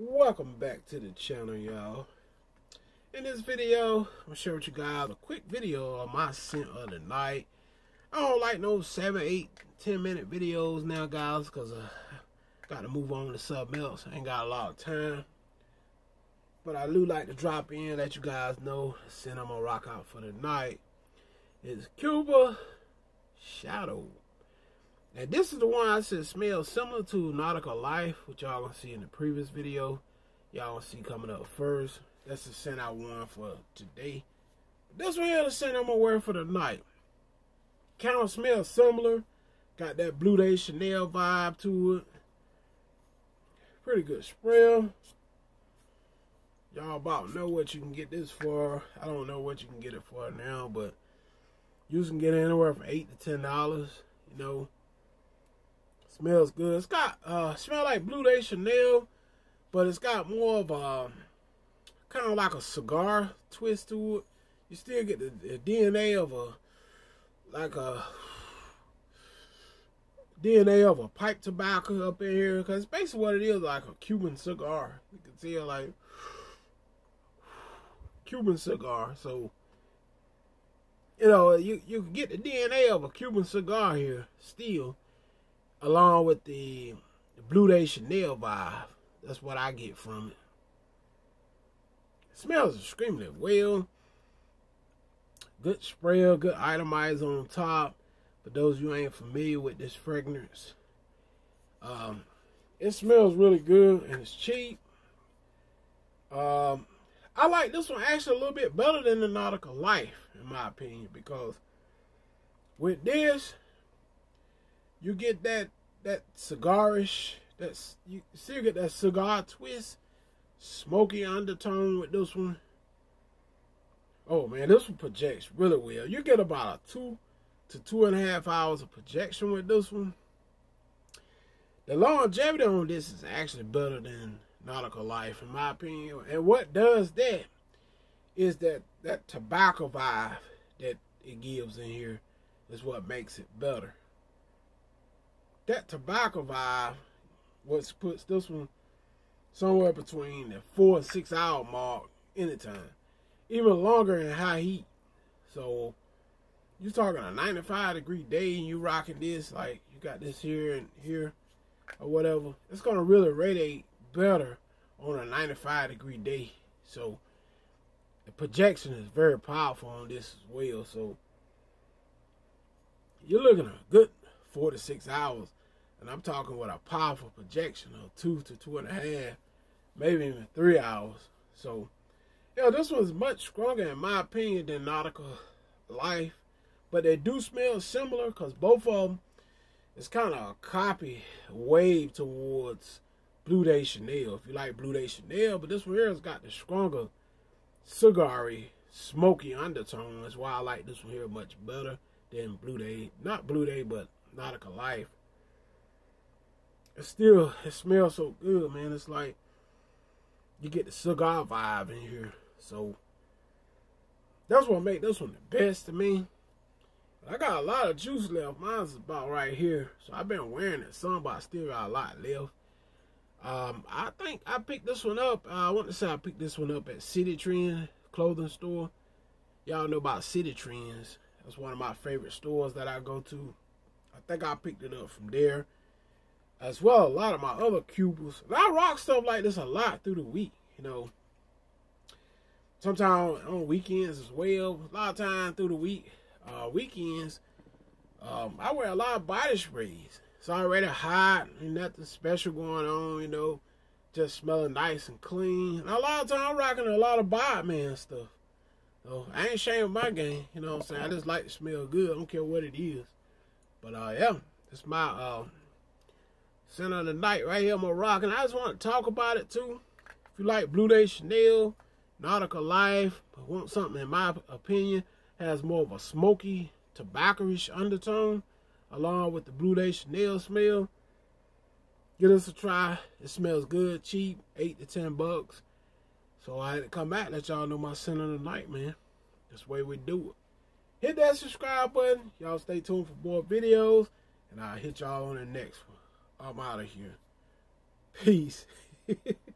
welcome back to the channel y'all. In this video i'm share with you guys a quick video of my scent of the night. I don't like no seven eight ten minute videos now guys because uh, i got to move on to something else. I ain't got a lot of time. But i do like to drop in let you guys know the scent i'm gonna rock out for the night. Is cuba shadow and this is the one I said smells similar to Nautical Life, which y'all gonna see in the previous video. Y'all gonna see coming up first. That's the scent I want for today. This one here the scent I'm gonna wear for the night. Kind of smells similar. Got that Bleu de Chanel vibe to it. Pretty good spray. Y'all about know what you can get this for. I don't know what you can get it for now, but you can get it anywhere from eight to ten dollars. You know, Smells good. It's got uh smell like Bleu de Chanel, but it's got more of a kind of like a cigar twist to it. You still get the, the DNA of a like a DNA of a pipe tobacco up in here because basically what it is like a Cuban cigar. You can tell like Cuban cigar. So you know you you can get the DNA of a Cuban cigar here still along with the, the Bleu de Chanel vibe. That's what I get from it. it smells extremely well. Good spray, good atomizer on top. For those you ain't familiar with this fragrance, um, it smells really good and it's cheap. Um, I like this one actually a little bit better than the Nautical Life, in my opinion, because with this, you get that that cigarish. That's you still get that cigar twist, smoky undertone with this one. Oh man, this one projects really well. You get about a two to two and a half hours of projection with this one. The longevity on this is actually better than Nautical Life, in my opinion. And what does that is that that tobacco vibe that it gives in here is what makes it better that tobacco vibe was puts this one somewhere between the four and six hour mark anytime. Even longer in high heat. So you're talking a 95 degree day and you rocking this, like you got this here and here or whatever. It's gonna really radiate better on a 95 degree day. So the projection is very powerful on this as well. So you're looking a good four to six hours and I'm talking with a powerful projection of two to two and a half, maybe even three hours. So, yeah, this one's much stronger in my opinion than Nautical Life. But they do smell similar because both of them is kind of a copy wave towards Bleu de Chanel. If you like Bleu de Chanel, but this one here has got the stronger cigary, smoky undertone. That's why I like this one here much better than Bleu de. Not Bleu de, but Nautical Life it still it smells so good, man. It's like you get the cigar vibe in here. So that's what make this one the best to me. I got a lot of juice left. Mine's about right here. So I've been wearing it some, but I still got a lot left. Um, I think I picked this one up. Uh, I want to say I picked this one up at Citi Trend clothing store. Y'all know about Citi Trends. That's one of my favorite stores that I go to. I think I picked it up from there as well a lot of my other cubes. I rock stuff like this a lot through the week, you know. Sometimes on weekends as well. A lot of time through the week, uh, weekends, um, I wear a lot of body sprays. It's already hot, nothing special going on, you know. Just smelling nice and clean. And a lot of time I'm rocking a lot of Bodman stuff. So I ain't ashamed of my game, you know what I'm saying? I just like to smell good. I don't care what it is. But uh yeah, it's my uh Scent of the night right here, rock. And I just want to talk about it too. If you like Bleu de Chanel, Nautical Life, but want something, in my opinion, has more of a smoky, tobacco-ish undertone, along with the Bleu de Chanel smell, give us a try. It smells good, cheap, eight to ten bucks. So I had to come back let y'all know my Center of the night, man. That's the way we do it. Hit that subscribe button. Y'all stay tuned for more videos. And I'll hit y'all on the next one. I'm out of here. Peace.